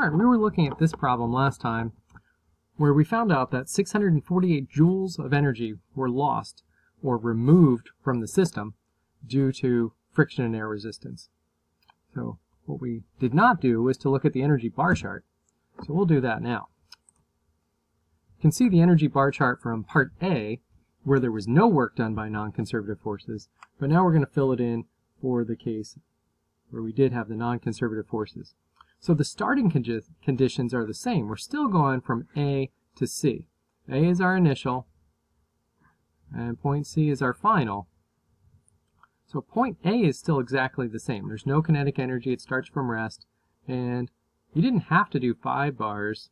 All right, we were looking at this problem last time where we found out that 648 joules of energy were lost or removed from the system due to friction and air resistance. So what we did not do was to look at the energy bar chart. So we'll do that now. You can see the energy bar chart from part A where there was no work done by non-conservative forces, but now we're going to fill it in for the case where we did have the non-conservative forces. So the starting condi conditions are the same. We're still going from A to C. A is our initial, and point C is our final. So point A is still exactly the same. There's no kinetic energy. It starts from rest. And you didn't have to do 5 bars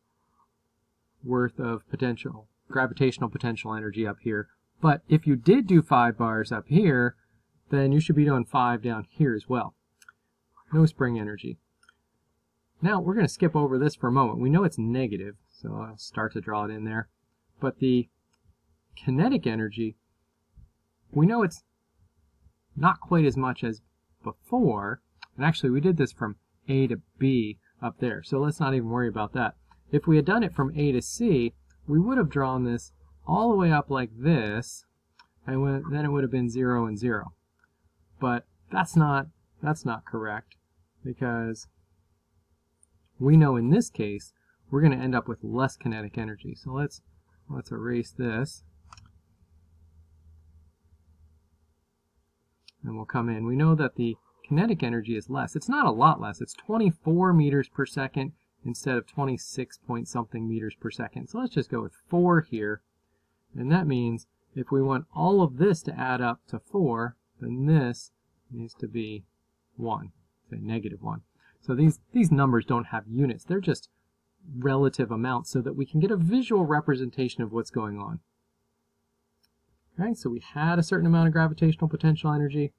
worth of potential, gravitational potential energy up here. But if you did do 5 bars up here, then you should be doing 5 down here as well. No spring energy. Now we're going to skip over this for a moment. We know it's negative, so I'll start to draw it in there. But the kinetic energy, we know it's not quite as much as before. And actually we did this from A to B up there, so let's not even worry about that. If we had done it from A to C, we would have drawn this all the way up like this, and then it would have been 0 and 0. But that's not, that's not correct, because we know in this case we're going to end up with less kinetic energy. So let's let's erase this. And we'll come in. We know that the kinetic energy is less. It's not a lot less. It's 24 meters per second instead of 26 point something meters per second. So let's just go with 4 here. And that means if we want all of this to add up to 4, then this needs to be 1, say negative 1. So these, these numbers don't have units. They're just relative amounts so that we can get a visual representation of what's going on. Okay, so we had a certain amount of gravitational potential energy.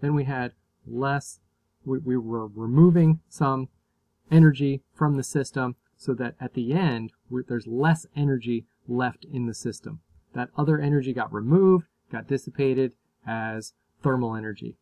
Then we had less, we, we were removing some energy from the system so that at the end there's less energy left in the system. That other energy got removed, got dissipated as thermal energy.